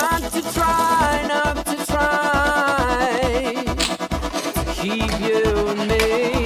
not to try, not to try to keep you near.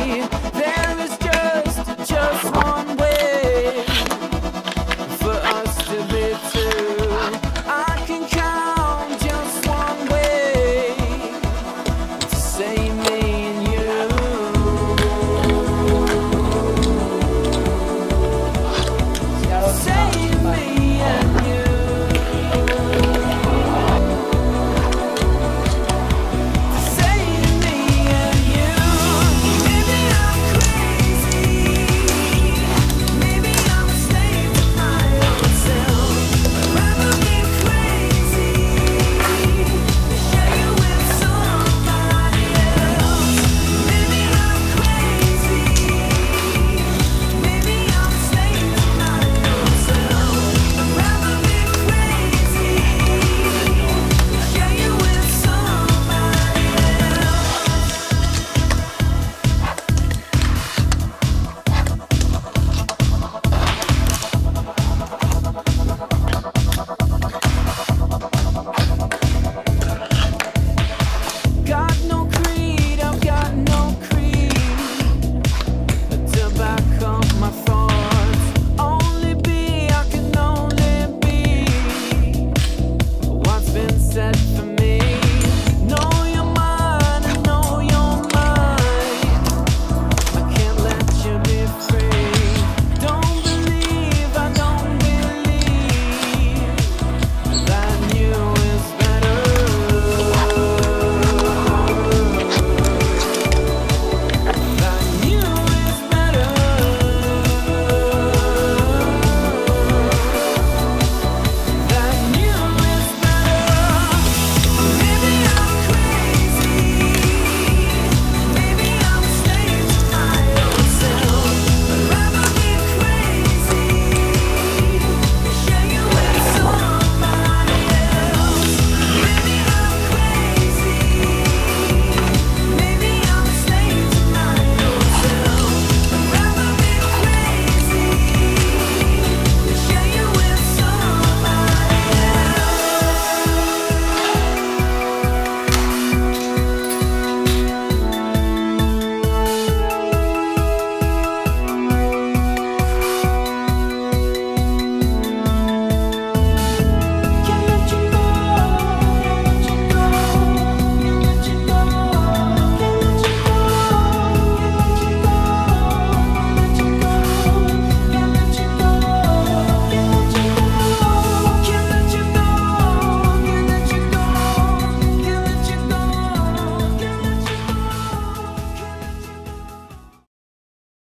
said